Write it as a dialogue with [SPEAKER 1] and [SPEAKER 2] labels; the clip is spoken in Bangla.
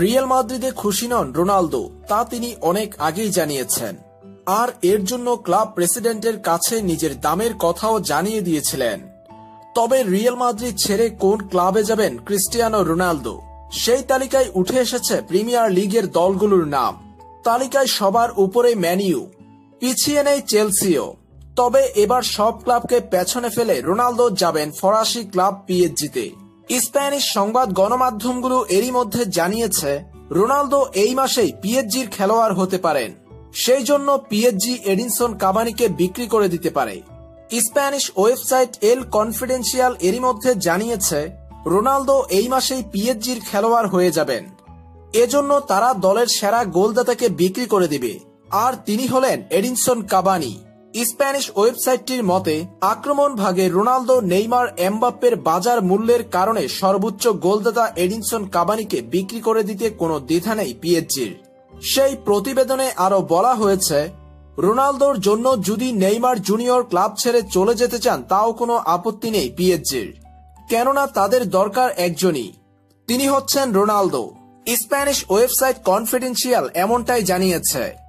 [SPEAKER 1] রিয়াল মাদ্রিদে খুশি নন রোনালদো, তা তিনি অনেক আগেই জানিয়েছেন। আর এর জন্য ক্লাব প্রেসিডেন্টের কাছে নিজের দামের কথাও জানিয়ে দিয়েছিলেন। তবে রিয়াল মাদ্রিদ ছেড়ে কোন ক্লাবে যাবেন ক্রিস্টিয়ানো রোনালদো? সেই তালিকায় উঠে এসেছে প্রিমিয়ার লিগের দলগুলোর নাম। তালিকায় সবার উপরে ম্যানিউ, পিছিয়ে নেই চেলসিও। তবে এবার সব ক্লাবকে পেছনে ফেলে রোনালদো যাবেন ফরাসি ক্লাব পিএসজিতে স্প্যানিশ সংবাদ গণমাধ্যমগুলো এরই মধ্যে জানিয়েছে, রোনালদো এই মাসেই পিএসজির খেলোয়াড় হতে পারেন সেই জন্য পিএসজি এডিনসন কাবানিকে বিক্রি করে দিতে পারে। স্প্যানিশ ওয়েবসাইট এল কনফিডেন্সিয়াল এরই মধ্যে জানিয়েছে, রোনালদো এই মাসেই পিএসজির খেলোয়াড় হয়ে যাবেন। এজন্য তারা দলের সেরা গোলদাতাকে বিক্রি করে দিবে। আর তিনি হলেন এডিনসন কাবানি স্প্যানিশ ওয়েবসাইটটির মতে, আক্রমণ ভাগে রোনালদো, নেইমার, এমবাপ্পের বাজার মূল্যের কারণে সর্বোচ্চ গোলদাতা এডিনসন কাবানিকে বিক্রি করে দিতে কোনো দ্বিধা নেই পিএসজির সেই প্রতিবেদনে আরও বলা হয়েছে, রোনালদোর জন্য যদি নেইমার জুনিয়র ক্লাব ছেড়ে চলে যেতে চান, তাও কোনো আপত্তি নেই পিএসজির কেননা তাদের দরকার একজনই। তিনি হচ্ছেন রোনালদো। স্প্যানিশ ওয়েবসাইট কনফিডেন্সিয়াল এমনটাই জানিয়েছে।